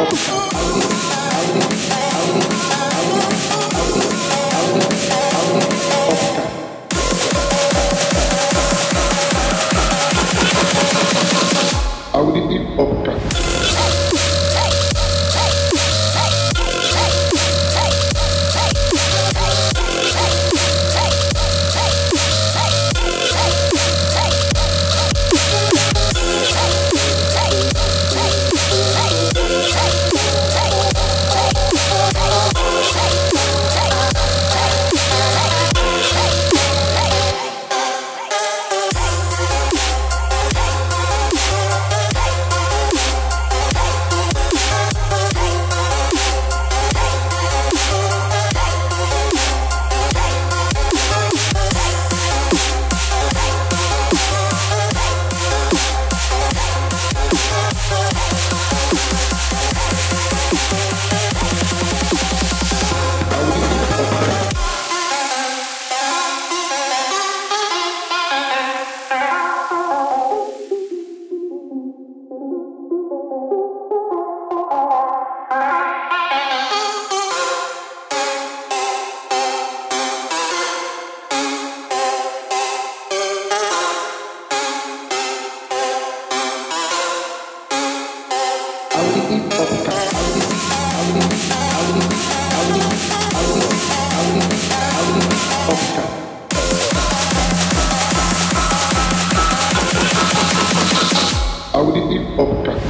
Oh. Auditive Podcast.